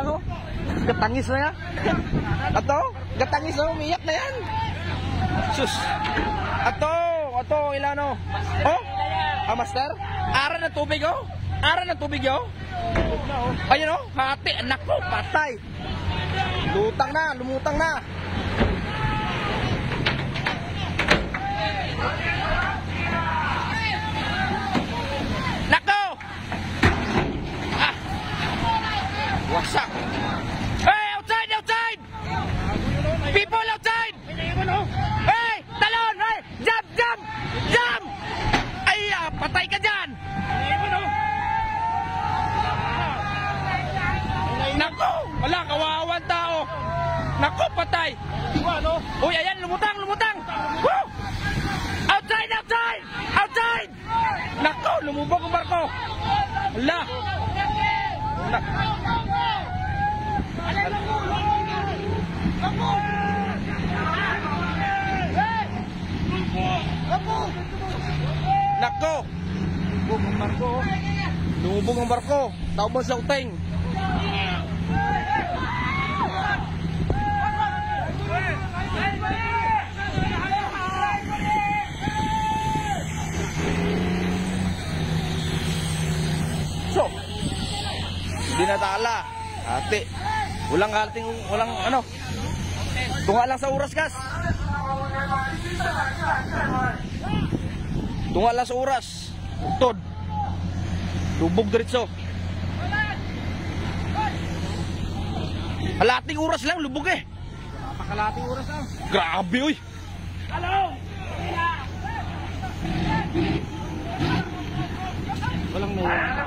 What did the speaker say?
lang oh. Gatangis na yan. Ato, gatangis na umiyak na yan. Sus. Ato, ato, ilano. Oh, ah, master? Ara na tubig oh. Ara na tubig oh. Ayun oh, hati. Nako, patay. Lutang na, lumutang na. Nako, patay! Uy, ayan, lumutang, lumutang! Woo! Outside, outside! Outside! Nako, lumubog ang barko! Hala! Na- Nako! Lumubog ang barko! Tawag sa uteng! So, dinadala. Ate, walang halting, walang ano. Tunga lang sa oras, gas. Tunga lang sa oras. Tod. Lubog diretso. Halating oras lang, lubog eh. Pakalating oras ah. Grabe, uy. Walang nawa.